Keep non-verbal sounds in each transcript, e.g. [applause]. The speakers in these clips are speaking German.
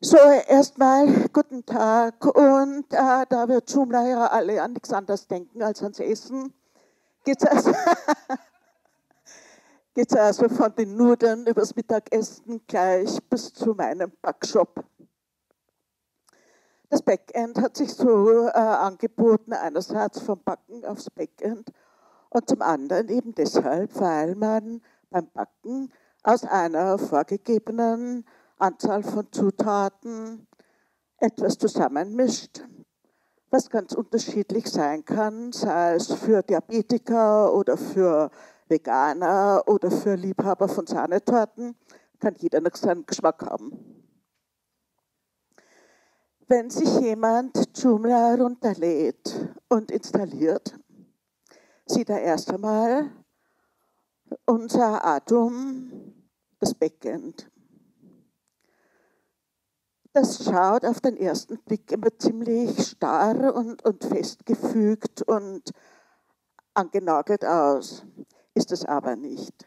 So, erstmal guten Tag. Und äh, da wir ja alle an nichts anderes denken als ans Essen, geht es also, [laughs] also von den Nudeln übers Mittagessen gleich bis zu meinem Backshop. Das Backend hat sich so äh, angeboten, einerseits vom Backen aufs Backend und zum anderen eben deshalb, weil man beim Backen aus einer vorgegebenen Anzahl von Zutaten etwas zusammenmischt, was ganz unterschiedlich sein kann, sei es für Diabetiker oder für Veganer oder für Liebhaber von Sahnetorten, kann jeder nach seinem Geschmack haben. Wenn sich jemand Joomla runterlädt und installiert, sieht er erst einmal unser Atom, das Backend. Das schaut auf den ersten Blick immer ziemlich starr und, und festgefügt und angenagelt aus, ist es aber nicht.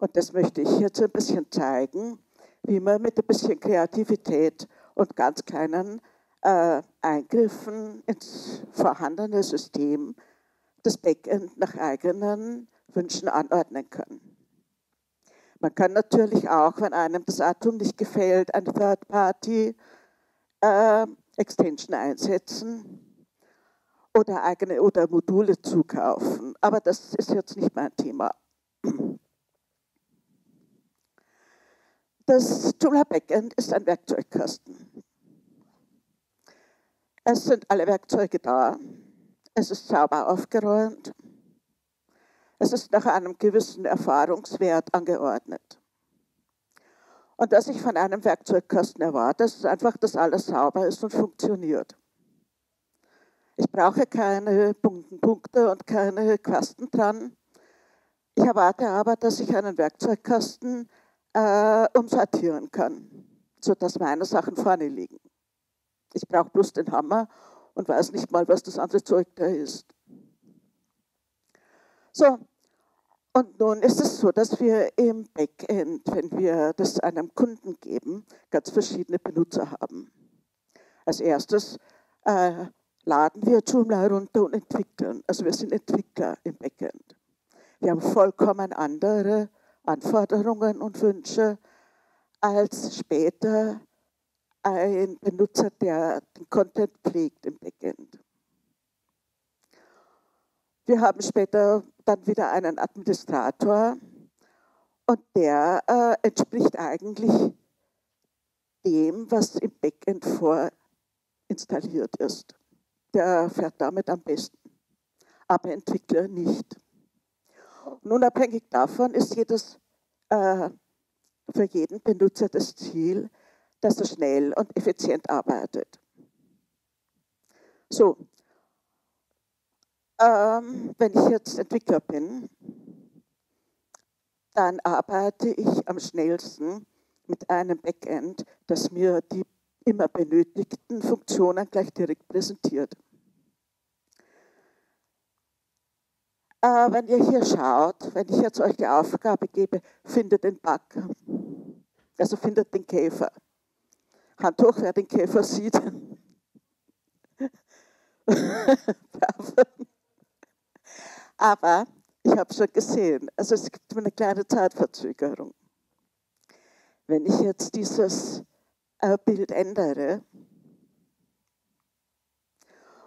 Und das möchte ich jetzt ein bisschen zeigen, wie man mit ein bisschen Kreativität und ganz kleinen äh, Eingriffen ins vorhandene System das Backend nach eigenen Wünschen anordnen kann. Man kann natürlich auch, wenn einem das Atom nicht gefällt, eine Third-Party äh, Extension einsetzen oder eigene oder Module zukaufen. Aber das ist jetzt nicht mein Thema. Das Joomla Backend ist ein Werkzeugkasten. Es sind alle Werkzeuge da. Es ist sauber aufgeräumt. Es ist nach einem gewissen Erfahrungswert angeordnet. Und was ich von einem Werkzeugkasten erwarte, ist einfach, dass alles sauber ist und funktioniert. Ich brauche keine Punkte und keine Quasten dran. Ich erwarte aber, dass ich einen Werkzeugkasten äh, umsortieren kann, sodass meine Sachen vorne liegen. Ich brauche bloß den Hammer und weiß nicht mal, was das andere Zeug da ist. So, und nun ist es so, dass wir im Backend, wenn wir das einem Kunden geben, ganz verschiedene Benutzer haben. Als erstes äh, laden wir Joomla herunter und entwickeln. Also wir sind Entwickler im Backend. Wir haben vollkommen andere Anforderungen und Wünsche als später ein Benutzer, der den Content pflegt im Backend. Wir haben später dann wieder einen Administrator und der äh, entspricht eigentlich dem, was im Backend vorinstalliert ist. Der fährt damit am besten, aber Entwickler nicht. Und unabhängig davon ist jedes, äh, für jeden Benutzer das Ziel, dass er schnell und effizient arbeitet. So, ähm, wenn ich jetzt Entwickler bin, dann arbeite ich am schnellsten mit einem Backend, das mir die immer benötigten Funktionen gleich direkt präsentiert. Äh, wenn ihr hier schaut, wenn ich jetzt euch die Aufgabe gebe, findet den Bug, also findet den Käfer. Hand hoch, wer den Käfer sieht. [laughs] Aber ich habe schon gesehen, also es gibt eine kleine Zeitverzögerung. Wenn ich jetzt dieses äh, Bild ändere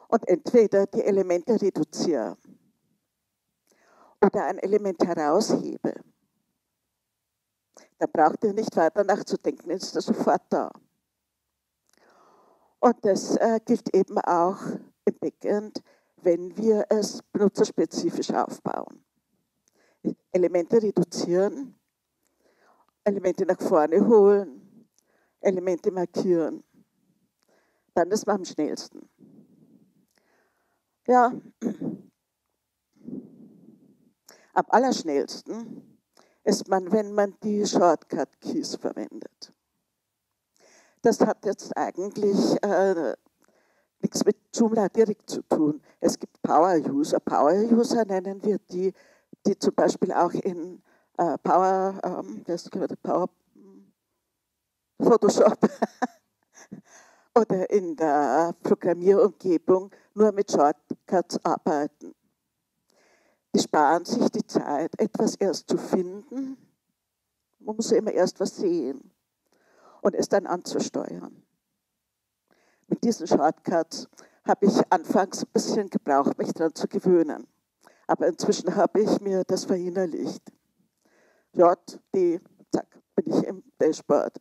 und entweder die Elemente reduziere oder ein Element heraushebe, dann braucht ihr nicht weiter nachzudenken, ist er sofort da. Und das äh, gilt eben auch im Backend, wenn wir es benutzerspezifisch aufbauen. Elemente reduzieren, Elemente nach vorne holen, Elemente markieren. Dann ist man am schnellsten. Ja, am allerschnellsten ist man, wenn man die Shortcut-Keys verwendet. Das hat jetzt eigentlich äh, nichts mit Joomla direkt zu tun. Es gibt Power-User. Power-User nennen wir die, die zum Beispiel auch in äh, Power, ähm, das, Power, Photoshop [laughs] oder in der Programmierumgebung nur mit Shortcuts arbeiten. Die sparen sich die Zeit, etwas erst zu finden. Man muss immer erst was sehen und es dann anzusteuern. Diesen Shortcuts habe ich anfangs ein bisschen gebraucht, mich daran zu gewöhnen. Aber inzwischen habe ich mir das verinnerlicht. J, D, zack, bin ich im Dashboard.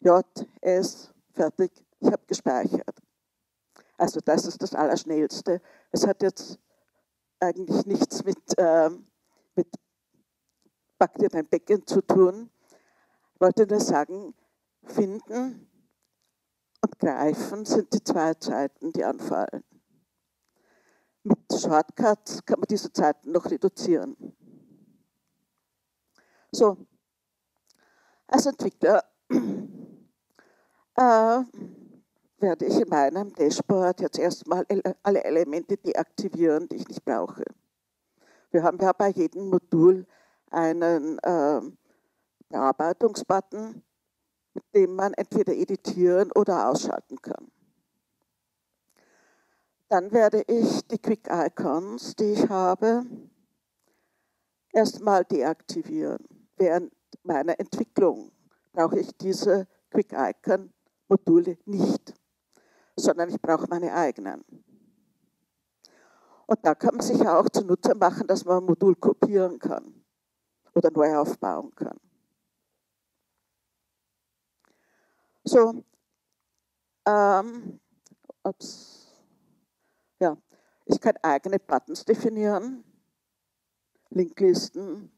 J, S, fertig, ich habe gespeichert. Also das ist das Allerschnellste. Es hat jetzt eigentlich nichts mit, äh, mit Back dir dein Becken zu tun. Ich wollte nur sagen, finden und greifen sind die zwei Zeiten, die anfallen. Mit Shortcuts kann man diese Zeiten noch reduzieren. So, als Entwickler äh, werde ich in meinem Dashboard jetzt erstmal alle Elemente deaktivieren, die ich nicht brauche. Wir haben ja bei jedem Modul einen äh, Bearbeitungsbutton, mit dem man entweder editieren oder ausschalten kann. Dann werde ich die Quick Icons, die ich habe, erstmal deaktivieren. Während meiner Entwicklung brauche ich diese Quick Icon Module nicht, sondern ich brauche meine eigenen. Und da kann man sich ja auch zunutze machen, dass man ein Modul kopieren kann oder neu aufbauen kann. So, ähm, ups, ja, ich kann eigene Buttons definieren, Linklisten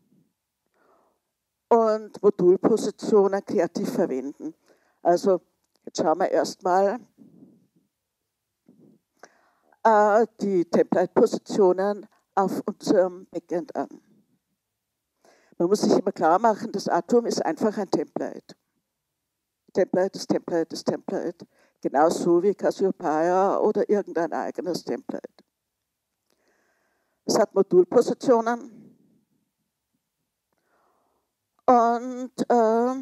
und Modulpositionen kreativ verwenden. Also jetzt schauen wir erstmal äh, die Template-Positionen auf unserem Backend an. Man muss sich immer klar machen, das Atom ist einfach ein Template. Template Template Template. Genauso wie Cassiopeia oder irgendein eigenes Template. Es hat Modulpositionen und äh,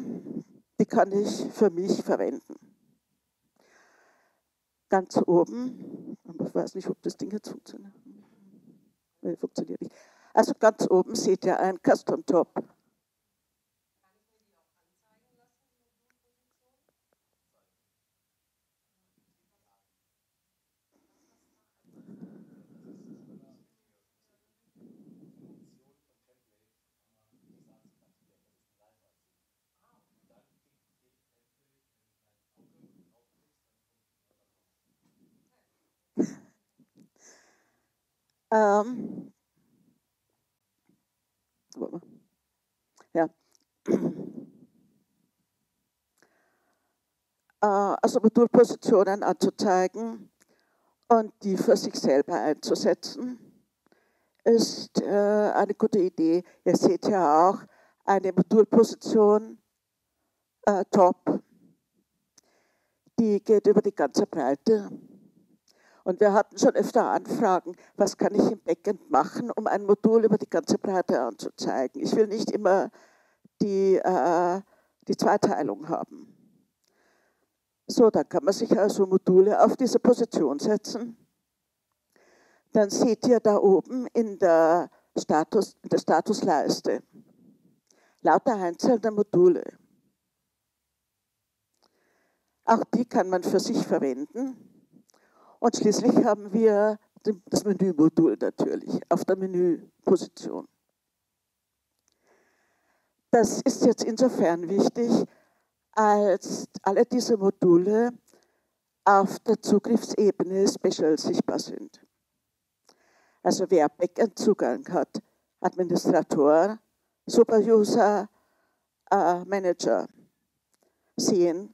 die kann ich für mich verwenden. Ganz oben, ich weiß nicht, ob das Ding jetzt funktioniert. Nee, funktioniert nicht. Also ganz oben seht ihr ein Custom Top. Ähm, ja. Äh, also Modulpositionen anzuzeigen und die für sich selber einzusetzen, ist äh, eine gute Idee. Ihr seht ja auch eine Modulposition äh, Top, die geht über die ganze Breite. Und wir hatten schon öfter Anfragen, was kann ich im Backend machen, um ein Modul über die ganze Breite anzuzeigen. Ich will nicht immer die, äh, die Zweiteilung haben. So, dann kann man sich also Module auf diese Position setzen. Dann seht ihr da oben in der, Status, in der Statusleiste lauter einzelne Module. Auch die kann man für sich verwenden. Und schließlich haben wir das Menümodul natürlich auf der Menüposition. Das ist jetzt insofern wichtig, als alle diese Module auf der Zugriffsebene special sichtbar sind. Also wer Backend-Zugang hat, Administrator, Superuser, äh, Manager, sehen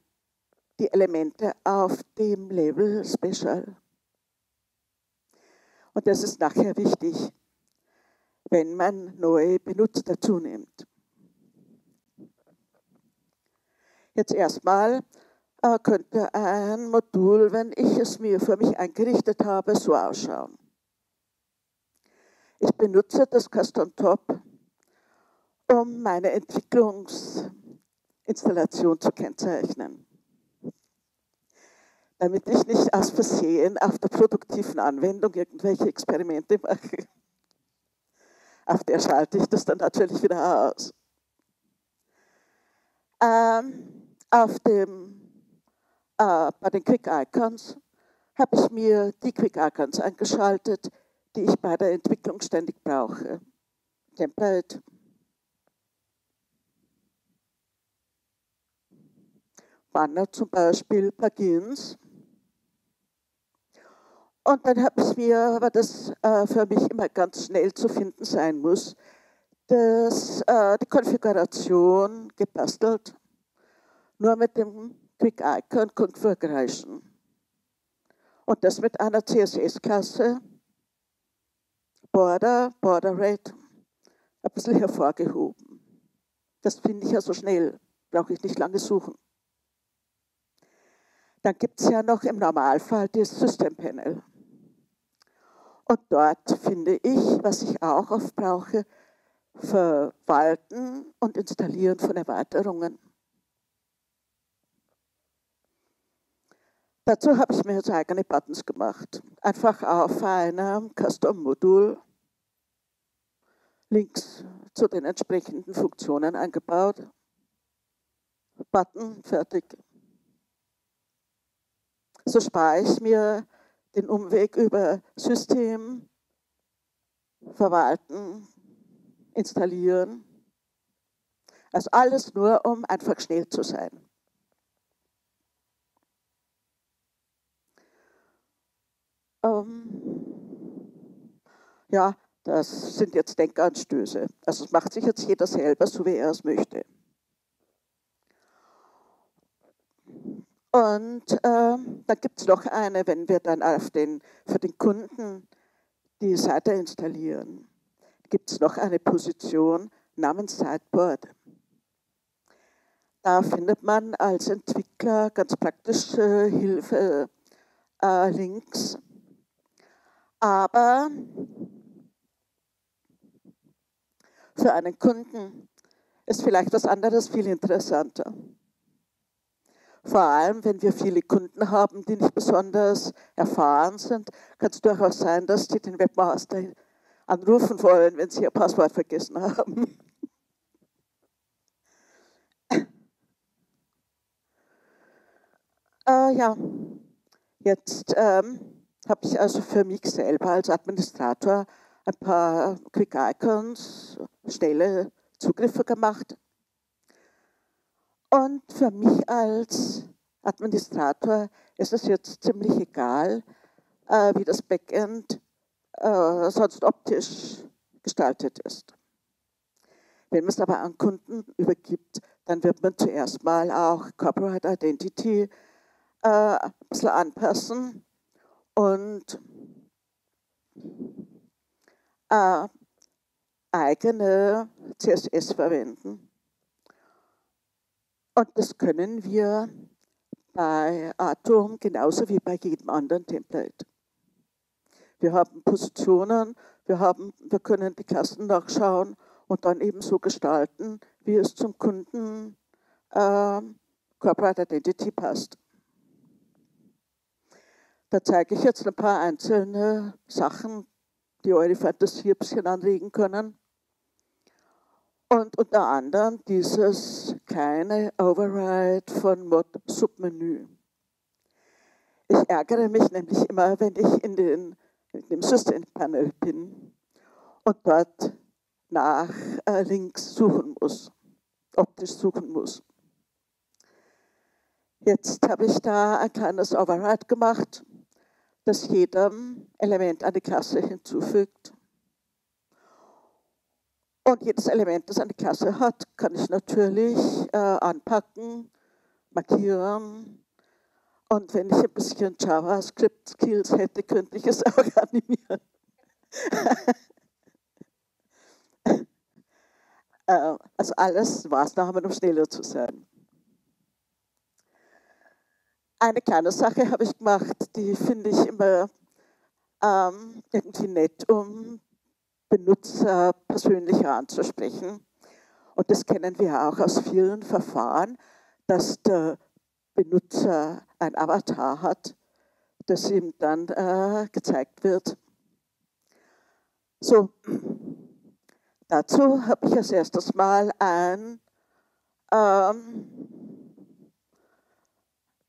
die Elemente auf dem Label Special. Und das ist nachher wichtig, wenn man neue Benutzer dazu nimmt. Jetzt erstmal äh, könnte ein Modul, wenn ich es mir für mich eingerichtet habe, so ausschauen. Ich benutze das Custom Top, um meine Entwicklungs Installation zu kennzeichnen. Damit ich nicht aus Versehen auf der produktiven Anwendung irgendwelche Experimente mache. Auf der schalte ich das dann natürlich wieder aus. Ähm, auf dem, äh, bei den Quick Icons habe ich mir die Quick Icons eingeschaltet, die ich bei der Entwicklung ständig brauche. Template, Banner zum Beispiel, Plugins. Und dann habe ich mir, weil das äh, für mich immer ganz schnell zu finden sein muss, das, äh, die Konfiguration gebastelt, nur mit dem Quick Icon Configuration. Und das mit einer CSS-Klasse, Border, Border Rate, ein bisschen hervorgehoben. Das finde ich ja so schnell, brauche ich nicht lange suchen. Dann gibt es ja noch im Normalfall das System Panel. Und dort finde ich, was ich auch oft brauche, Verwalten und Installieren von Erweiterungen. Dazu habe ich mir jetzt eigene Buttons gemacht. Einfach auf einem Custom-Modul Links zu den entsprechenden Funktionen eingebaut. Button, fertig. So spare ich mir den Umweg über System, Verwalten, Installieren. Also alles nur, um einfach schnell zu sein. Ähm, ja, das sind jetzt Denkanstöße. Also es macht sich jetzt jeder selber, so wie er es möchte. Und äh, dann gibt es noch eine, wenn wir dann auf den, für den Kunden die Seite installieren, gibt es noch eine Position namens Sideboard. Da findet man als Entwickler ganz praktische Hilfe, äh, Links. Aber für einen Kunden ist vielleicht was anderes viel interessanter. Vor allem, wenn wir viele Kunden haben, die nicht besonders erfahren sind, kann es durchaus sein, dass die den Webmaster anrufen wollen, wenn sie ihr Passwort vergessen haben. äh, [laughs] ja, jetzt ähm, habe ich also für mich selber als Administrator ein paar Quick Icons, schnelle Zugriffe gemacht und für mich als Administrator ist es jetzt ziemlich egal, äh, wie das Backend äh, sonst optisch gestaltet ist. Wenn man es aber an Kunden übergibt, dann wird man zuerst mal auch Corporate Identity äh, ein bisschen anpassen und äh, eigene CSS verwenden. Und das können wir bei Atom genauso wie bei jedem anderen Template. Wir haben Positionen, wir, haben, wir können die Klassen nachschauen und dann eben so gestalten, wie es zum Kunden äh, Corporate Identity passt. Da zeige ich jetzt ein paar einzelne Sachen, die eure Fantasie ein bisschen anregen können. Und unter anderem dieses kleine Override von Mod Submenü. Ich ärgere mich nämlich immer, wenn ich in, den, in dem System-Panel bin und dort nach äh, Links suchen muss, optisch suchen muss. Jetzt habe ich da ein kleines Override gemacht, das jedem Element eine Klasse hinzufügt. Und jedes Element, das eine Klasse hat, kann ich natürlich äh, anpacken, markieren. Und wenn ich ein bisschen JavaScript-Skills hätte, könnte ich es [laughs] auch animieren. äh, also alles Maßnahmen, um schneller zu sein. Eine kleine Sache habe ich gemacht, die finde ich immer ähm, irgendwie nett, um Benutzer persönlicher anzusprechen. Und das kennen wir auch aus vielen Verfahren, dass der Benutzer ein Avatar hat, das ihm dann äh, gezeigt wird. So, dazu habe ich als erstes mal ein ähm,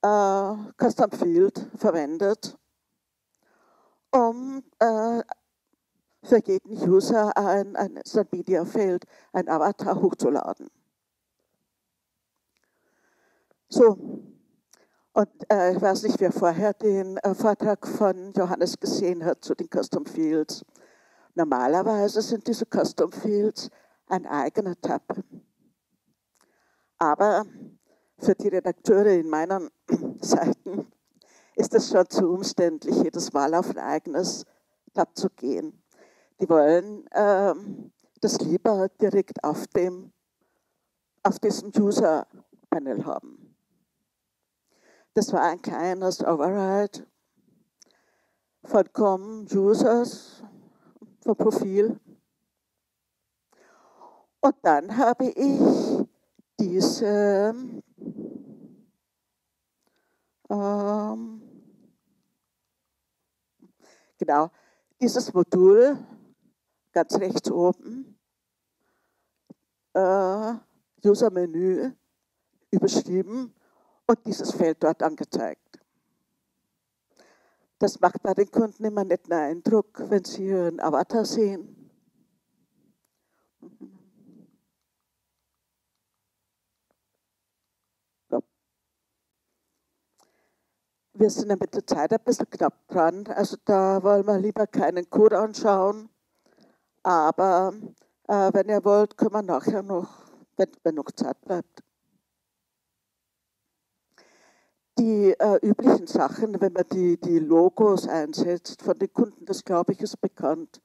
äh, Custom Field verwendet, um äh, für jeden User ein, ein, Media-Feld, ein Avatar hochzuladen. So, und äh, ich weiß nicht, wer vorher den äh, Vortrag von Johannes gesehen hat zu den Custom Fields. Normalerweise sind diese Custom Fields ein eigener Tab. Aber für die Redakteure in meinen [clears throat] Seiten ist es schon zu umständlich, jedes Mal auf ein eigenes Tab zu gehen. Die wollen ähm, das lieber direkt auf, dem, auf diesem User-Panel haben. Das war ein kleines Override von Com Users, vom Profil. Und dann habe ich diese ähm, genau dieses Modul ganz rechts oben, äh, User-Menü, überschrieben und dieses Feld dort angezeigt. Das macht bei den Kunden immer einen netten Eindruck, wenn sie ihren Avatar sehen. Wir sind ja mit der Zeit ein bisschen knapp dran, also da wollen wir lieber keinen Code anschauen, aber äh, wenn ihr wollt, können wir nachher noch, wenn, wenn noch Zeit bleibt. Die äh, üblichen Sachen, wenn man die, die Logos einsetzt von den Kunden, das glaube ich ist bekannt.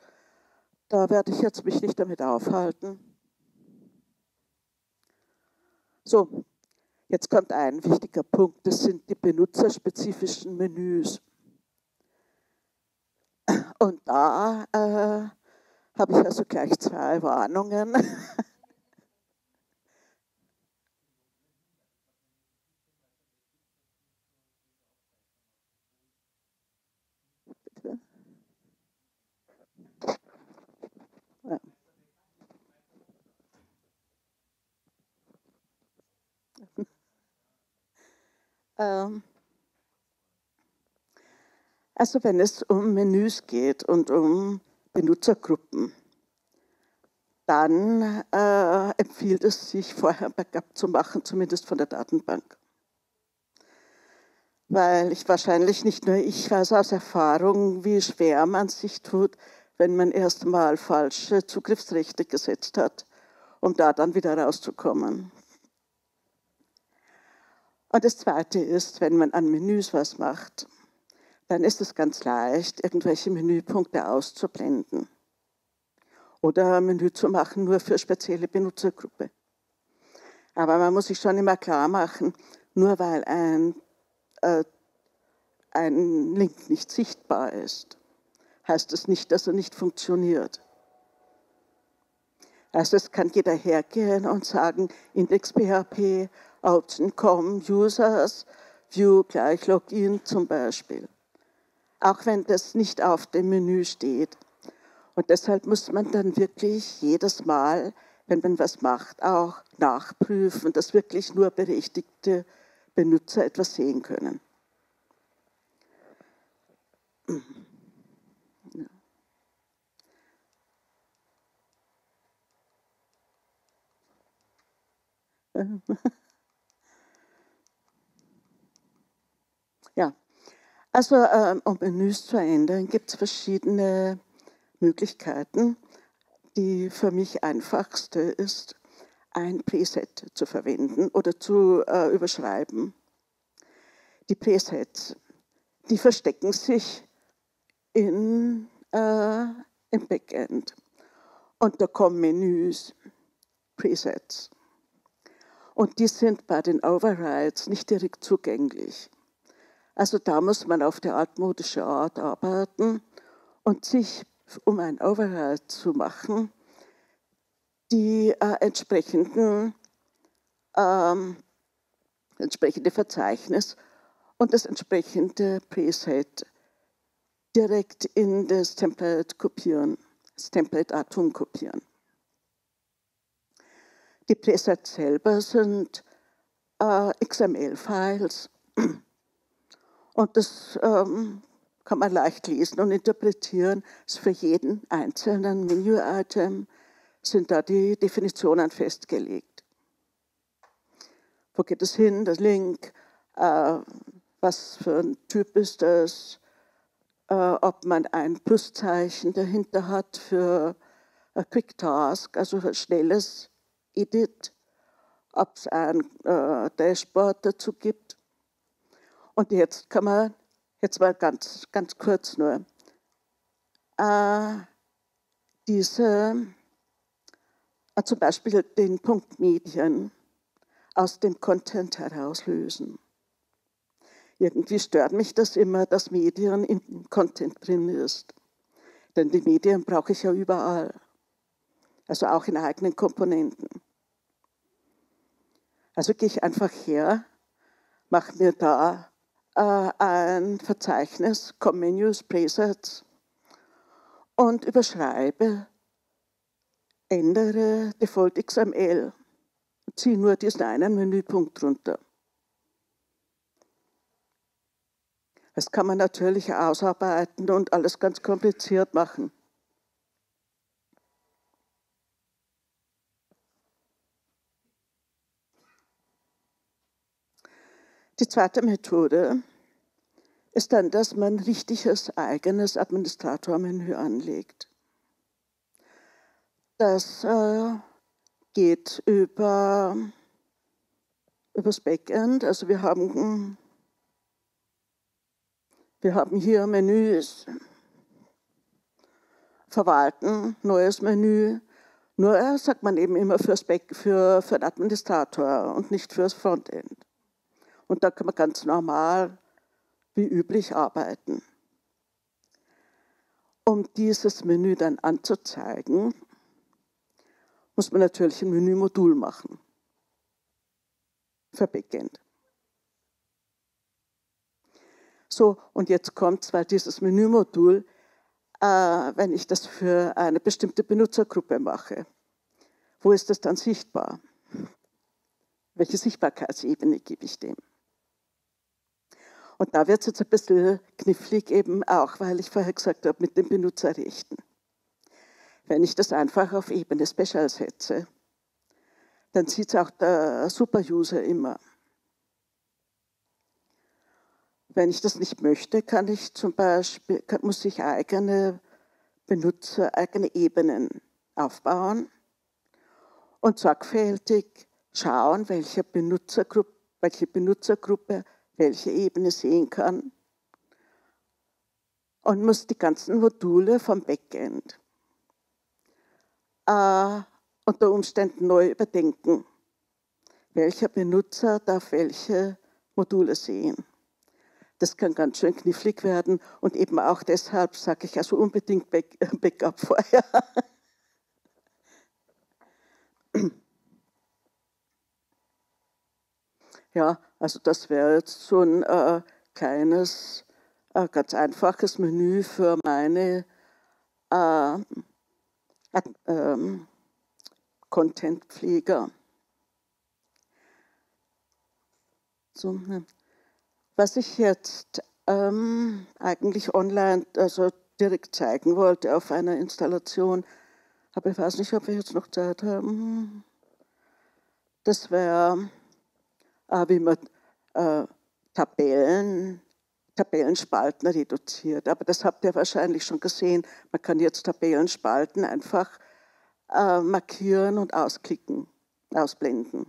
Da werde ich jetzt mich nicht damit aufhalten. So, jetzt kommt ein wichtiger Punkt, das sind die benutzerspezifischen Menüs. Und da äh, habe ich also gleich zwei Warnungen. Ähm, also wenn es um Menüs geht und um Benutzergruppen, dann äh, empfiehlt es sich, vorher ein Backup zu machen, zumindest von der Datenbank. Weil ich wahrscheinlich nicht nur ich weiß aus Erfahrung, wie schwer man sich tut, wenn man erstmal falsche Zugriffsrechte gesetzt hat, um da dann wieder rauszukommen. Und das Zweite ist, wenn man an Menüs was macht, dann ist es ganz leicht, irgendwelche Menüpunkte auszublenden. Oder ein Menü zu machen nur für spezielle Benutzergruppe. Aber man muss sich schon immer klar machen, nur weil ein, äh, ein Link nicht sichtbar ist, heißt das nicht, dass er nicht funktioniert. Also es kann jeder hergehen und sagen, Index.php, Option.com, Users, View gleich Login zum Beispiel auch wenn das nicht auf dem Menü steht. Und deshalb muss man dann wirklich jedes Mal, wenn man was macht, auch nachprüfen, dass wirklich nur berechtigte Benutzer etwas sehen können. Ja. Also ähm, um Menüs zu ändern, gibt es verschiedene Möglichkeiten. Die für mich einfachste ist, ein Preset zu verwenden oder zu äh, überschreiben. Die Presets, die verstecken sich in, äh, im Backend. Und da kommen Menüs, Presets. Und die sind bei den Overrides nicht direkt zugänglich. Also da muss man auf der altmodische Art arbeiten und sich, um ein Override zu machen, die äh, entsprechenden, ähm, entsprechende Verzeichnis und das entsprechende Preset direkt in das Template kopieren, das Template-Atom kopieren. Die Presets selber sind äh, XML-Files und das ähm, kann man leicht lesen und interpretieren. Also für jeden einzelnen Menü-Item sind da die Definitionen festgelegt. Wo geht es hin, der Link, äh, was für ein Typ ist das, äh, ob man ein Pluszeichen dahinter hat für ein Quick Task, also für schnelles Edit, ob es ein äh, Dashboard dazu gibt. Und jetzt kann man, jetzt mal ganz, ganz kurz nur, äh, diese, äh, zum Beispiel den Punkt Medien aus dem Content herauslösen. Irgendwie stört mich das immer, dass Medien im Content drin ist. Denn die Medien brauche ich ja überall. Also auch in eigenen Komponenten. Also gehe ich einfach her, mache mir da ein Verzeichnis, Com-Menus, Presets und überschreibe, ändere Default XML, ziehe nur diesen einen Menüpunkt drunter. Das kann man natürlich ausarbeiten und alles ganz kompliziert machen. Die zweite Methode ist dann, dass man richtiges eigenes Administratormenü anlegt. Das äh, geht über übers Backend. Also wir haben wir haben hier Menüs, verwalten, neues Menü. Nur sagt man eben immer fürs Back, für, für den Administrator und nicht fürs Frontend. Und da kann man ganz normal wie üblich arbeiten. Um dieses Menü dann anzuzeigen, muss man natürlich ein Menümodul machen für Backend. So, und jetzt kommt zwar dieses Menümodul, äh, wenn ich das für eine bestimmte Benutzergruppe mache. Wo ist das dann sichtbar? Welche Sichtbarkeitsebene gebe ich dem? Und da wird es jetzt ein bisschen knifflig eben auch, weil ich vorher gesagt habe, mit den Benutzerrechten. Wenn ich das einfach auf Ebene Special setze, dann sieht es auch der Super-User immer. Wenn ich das nicht möchte, kann ich zum Beispiel, muss ich eigene Benutzer, eigene Ebenen aufbauen und sorgfältig schauen, welche Benutzergruppe, welche Benutzergruppe welche Ebene sehen kann und muss die ganzen Module vom Backend äh, unter Umständen neu überdenken. Welcher Benutzer darf welche Module sehen? Das kann ganz schön knifflig werden und eben auch deshalb sage ich also unbedingt Back [laughs] Backup vorher. [laughs] Ja, also das wäre jetzt so ein äh, kleines, äh, ganz einfaches Menü für meine äh, ähm, Content-Pfleger. So. Was ich jetzt ähm, eigentlich online, also direkt zeigen wollte auf einer Installation, aber ich weiß nicht, ob wir jetzt noch Zeit haben. Das wäre, wie man äh, Tabellen, Tabellenspalten reduziert. Aber das habt ihr wahrscheinlich schon gesehen. Man kann jetzt Tabellenspalten einfach äh, markieren und ausklicken, ausblenden.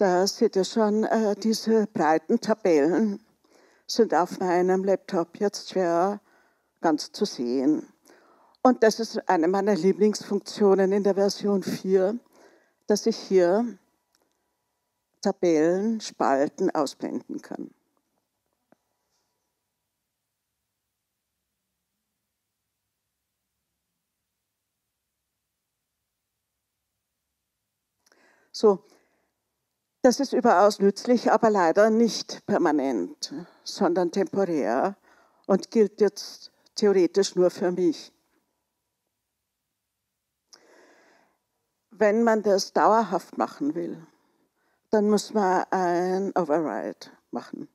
Da seht ihr schon, äh, diese breiten Tabellen sind auf meinem Laptop jetzt schwer ganz zu sehen. Und das ist eine meiner Lieblingsfunktionen in der Version 4, dass ich hier Tabellen, Spalten ausblenden kann. So, das ist überaus nützlich, aber leider nicht permanent, sondern temporär und gilt jetzt theoretisch nur für mich. Wenn man das dauerhaft machen will, dann muss man ein Override machen.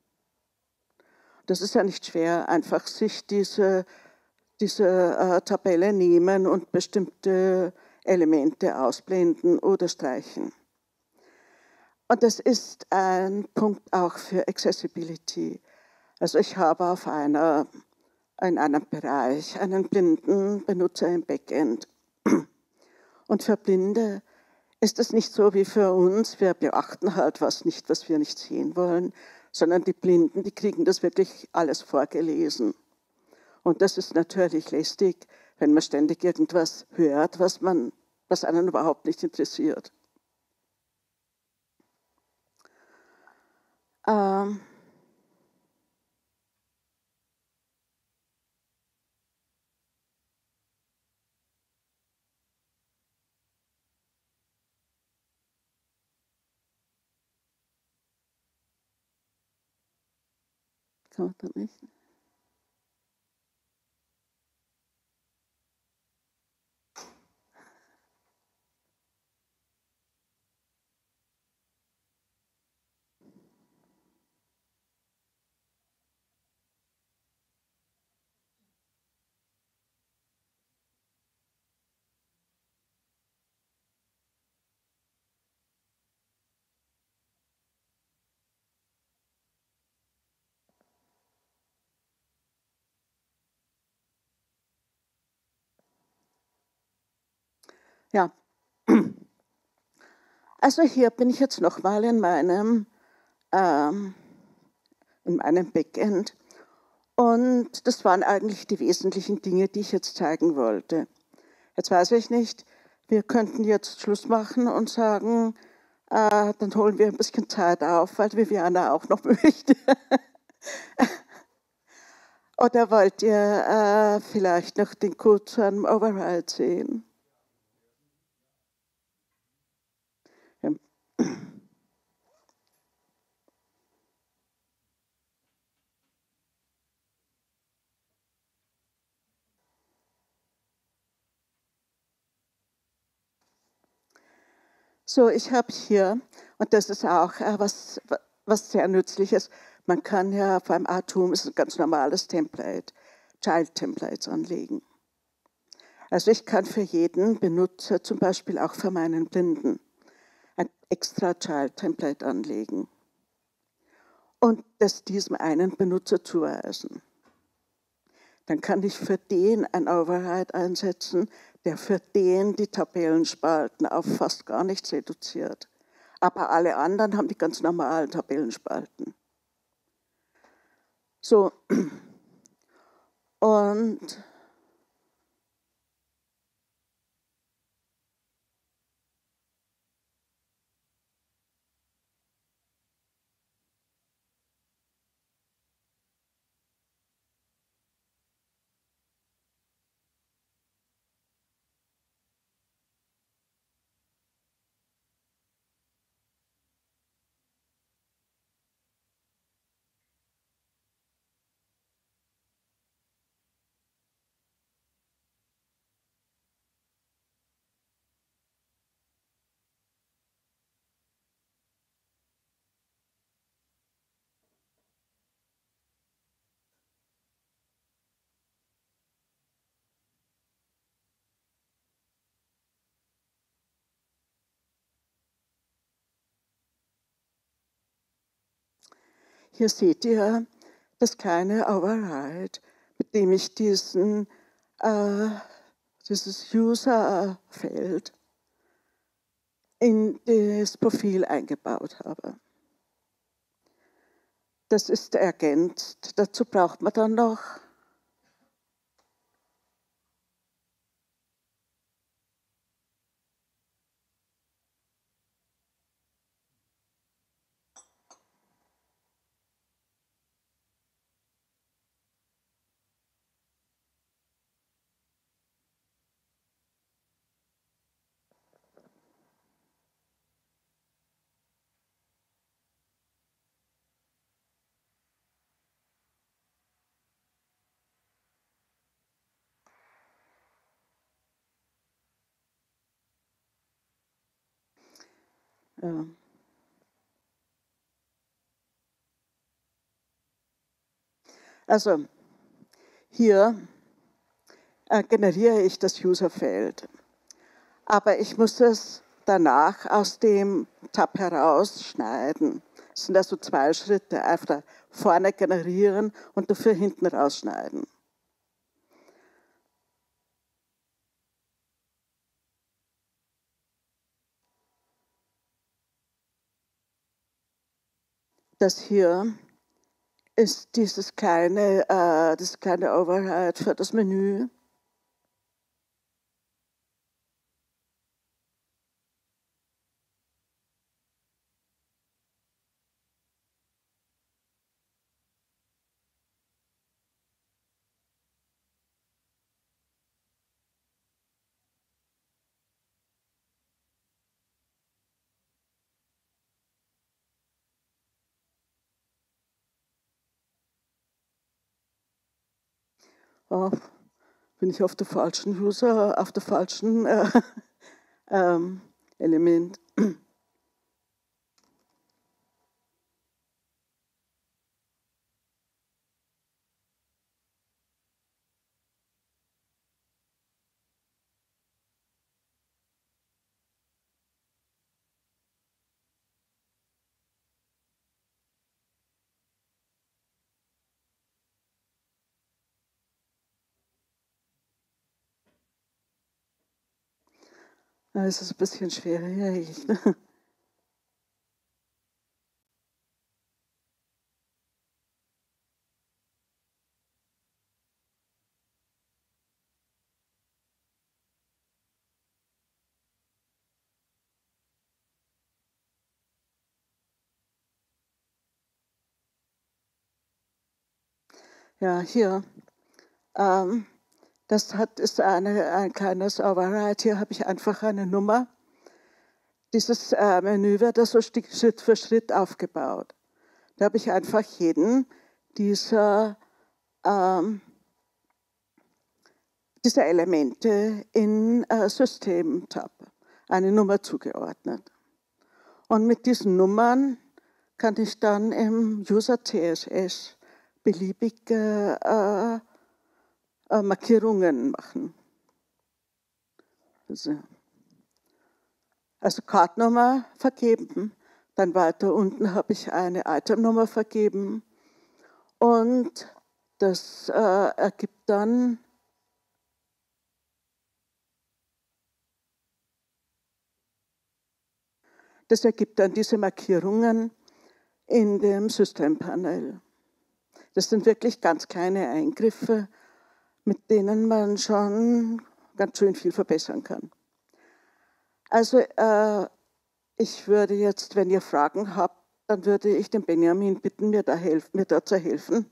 Das ist ja nicht schwer, einfach sich diese, diese äh, Tabelle nehmen und bestimmte Elemente ausblenden oder streichen. Und das ist ein Punkt auch für Accessibility. Also ich habe auf einer, in einem Bereich einen blinden Benutzer im Backend. Und für Blinde ist es nicht so wie für uns. Wir beachten halt was nicht, was wir nicht sehen wollen, sondern die Blinden, die kriegen das wirklich alles vorgelesen. Und das ist natürlich lästig, wenn man ständig irgendwas hört, was, man, was einen überhaupt nicht interessiert. Ähm, kann man da nicht. Ja. Also hier bin ich jetzt nochmal in meinem, ähm, in meinem Backend. Und das waren eigentlich die wesentlichen Dinge, die ich jetzt zeigen wollte. Jetzt weiß ich nicht, wir könnten jetzt Schluss machen und sagen, äh, dann holen wir ein bisschen Zeit auf, weil Viviana auch noch [laughs] möchte. Oder wollt ihr äh, vielleicht noch den Code zu einem Override sehen? So, ich habe hier, und das ist auch äh, was, was sehr nützliches, man kann ja beim Atom, ist ein ganz normales Template, Child-Templates anlegen. Also ich kann für jeden Benutzer, zum Beispiel auch für meinen Blinden, ein extra Child-Template anlegen und das diesem einen Benutzer zuweisen. Dann kann ich für den ein Override einsetzen, der für den die Tabellenspalten auf fast gar nichts reduziert. Aber alle anderen haben die ganz normalen Tabellenspalten. So. [clears throat] Und Hier seht ihr das kleine Override, mit dem ich diesen, äh, dieses User-Feld in das Profil eingebaut habe. Das ist ergänzt. Dazu braucht man dann noch Ja. Also hier äh, generiere ich das Userfeld, aber ich muss es danach aus dem Tab herausschneiden. Das sind also zwei Schritte. Einfach vorne generieren und dafür hinten rausschneiden. Das hier ist dieses kleine, äh, das kleine Override für das Menü. Oh, bin ich auf der falschen User, auf der falschen äh, [laughs] ähm, Element. Es ist ein bisschen schwierig. Ne? Ja, hier. Ähm, das hat, ist eine, ein kleines Override. Hier habe ich einfach eine Nummer. Dieses äh, Menü wird also Schritt für Schritt aufgebaut. Da habe ich einfach jeden dieser, ähm, dieser Elemente in äh, System-Tab eine Nummer zugeordnet. Und mit diesen Nummern kann ich dann im User CSS beliebige äh, äh, Markierungen machen. Also, also Kartnummer vergeben, dann weiter unten habe ich eine Itemnummer vergeben und das äh, ergibt dann das ergibt dann diese Markierungen in dem Systempanel. Das sind wirklich ganz kleine Eingriffe, mit denen man schon ganz schön viel verbessern kann. Also äh, ich würde jetzt, wenn ihr Fragen habt, dann würde ich den Benjamin bitten, mir da, helf, mir da zu helfen.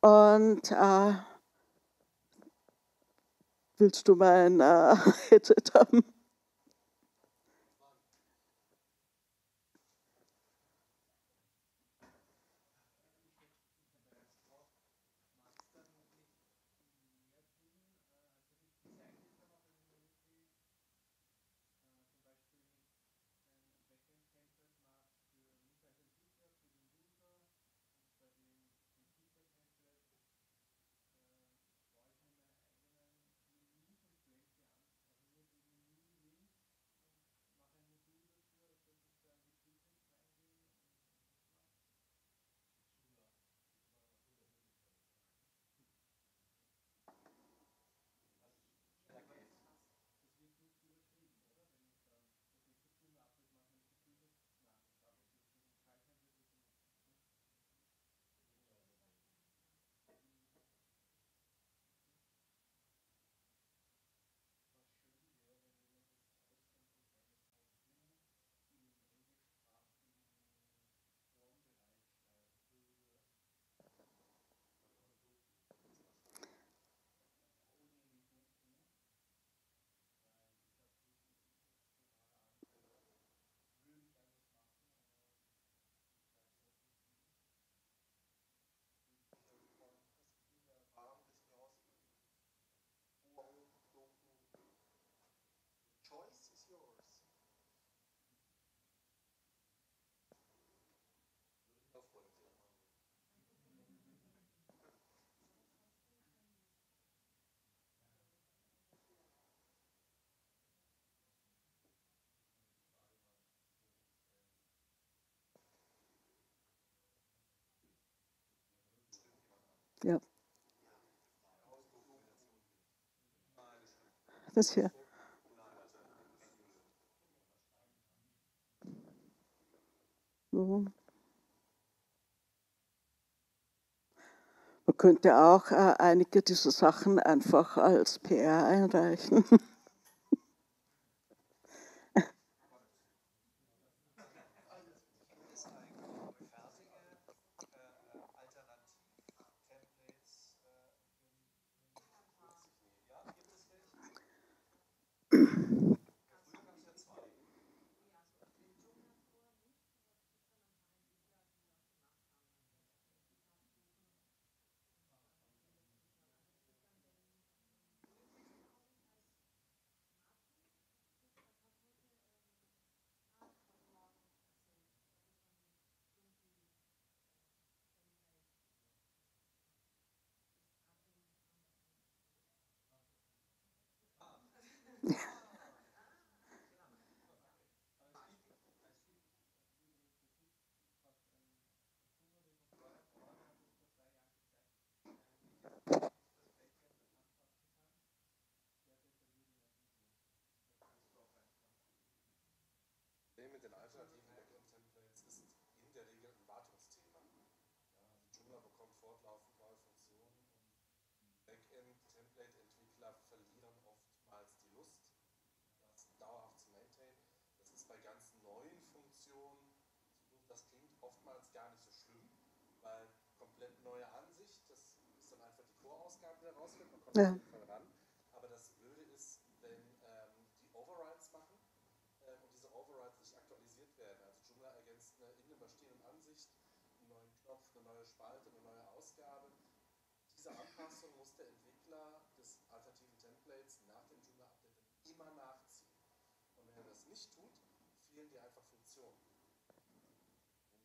Und äh, willst du mein äh, [laughs] Headset haben? Ja. Das hier. Man könnte auch äh, einige dieser Sachen einfach als PR einreichen. [laughs] mit den alternativen Backend-Templates ist in der Regel ein Wartungsthema. Ja, also Joomla bekommt fortlaufend neue Funktionen und Backend-Template-Entwickler verlieren oftmals die Lust, das dauerhaft zu maintainen. Das ist bei ganz neuen Funktionen, das klingt oftmals gar nicht so schlimm, weil komplett neue Ansicht, das ist dann einfach die Core-Ausgabe, die rauskommt, man kommt ja. Spalte, eine neue Ausgabe. Diese Anpassung muss der Entwickler des alternativen Templates nach dem Joomla-Update immer nachziehen. Und wenn er das nicht tut, fehlen dir einfach Funktionen.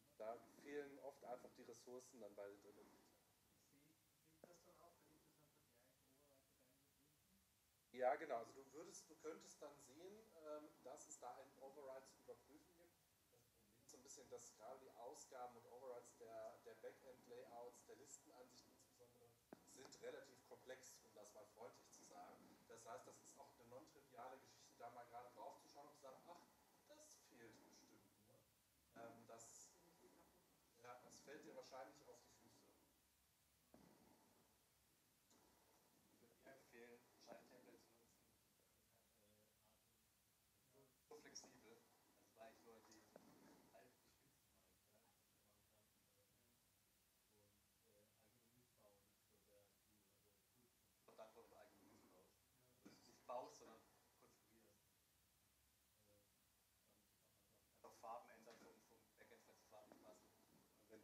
Und da fehlen oft einfach die Ressourcen dann bei den drin. Ja, genau. Also du würdest, du könntest dann sehen, ähm, dass es da ein Override zu überprüfen gibt. Das ist so ein bisschen, dass gerade die Ausgaben und Overrides der, der Backend-Layouts, der Listenansicht insbesondere, sind relativ komplex, um das mal freundlich zu sagen. Das heißt, das ist auch eine non-triviale Geschichte, da mal gerade drauf zu schauen und zu sagen, ach, das fehlt bestimmt. Ne? Ähm, das, ja, das fällt dir wahrscheinlich auf die Füße. Ich würde eher empfehlen, Schalttemplate zu nutzen. So flexibel. Das war ich nur die baust, sondern konfigurierst. Äh, einfach Farben ändern, um vom Backend vielleicht zu Farben passen. Und wenn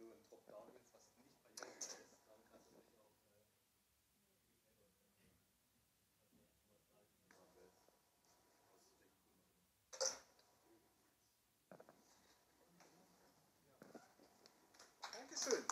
du einen Dropdown willst, Schön.